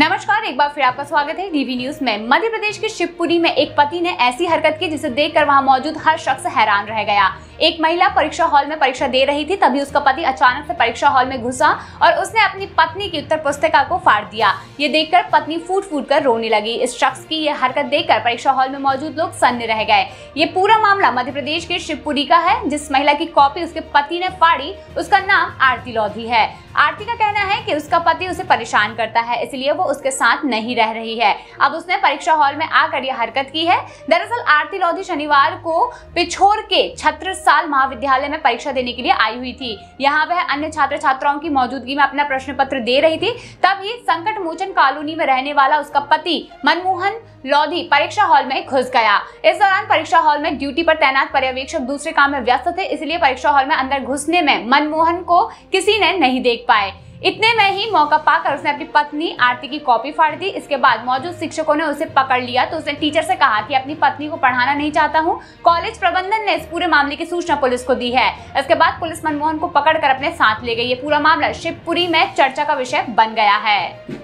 नमस्कार, एक बार फिर आपका स्वागत है डीवी न्यूज़ में। मध्य प्रदेश के शिवपुरी में एक पति ने ऐसी हरकत की जिसे देखकर वहाँ मौजूद हर शख्स हैरान रह गया। एक महिला परीक्षा हॉल में परीक्षा दे रही थी, तभी उसका पति अचानक से परीक्षा हॉल में घुसा और उसने अपनी पत्नी की उत्तर पुस्तिका को फाड़ दिया। ये देखकर पत्नी फूट फूट कर रोने लगी। इस शख्स की यह हरकत देखकर परीक्षा हॉल में मौजूद लोग सन्न रह गए। ये पूरा मामला मध्य प्रदेश के शिवपुरी का है। जिस महिला की कॉपी उसके पति ने फाड़ी, उसका नाम आरती लौधी है। आरती का कहना है कि उसका पति उसे परेशान करता है, इसलिए वो उसके साथ नहीं रह रही है। अब उसने परीक्षा हॉल में आकर यह हरकत की है। दरअसल आरती लौधी शनिवार को पिछोर के छत्र साल महाविद्यालय में परीक्षा देने के लिए आई हुई थी। यहाँ वह अन्य छात्र छात्राओं की मौजूदगी में अपना प्रश्न पत्र दे रही थी। तभी संकट मोचन कॉलोनी में रहने वाला उसका पति मनमोहन लोधी परीक्षा हॉल में घुस गया। इस दौरान परीक्षा हॉल में ड्यूटी पर तैनात पर्यवेक्षक दूसरे काम में व्यस्त थे, इसलिए परीक्षा हॉल में अंदर घुसने में मनमोहन को किसी ने नहीं देख पाए। इतने में ही मौका पाकर उसने अपनी पत्नी आरती की कॉपी फाड़ दी। इसके बाद मौजूद शिक्षकों ने उसे पकड़ लिया तो उसने टीचर से कहा कि अपनी पत्नी को पढ़ाना नहीं चाहता हूँ। कॉलेज प्रबंधन ने इस पूरे मामले की सूचना पुलिस को दी है। इसके बाद पुलिस मनमोहन को पकड़कर अपने साथ ले गई। ये पूरा मामला शिवपुरी में चर्चा का विषय बन गया है।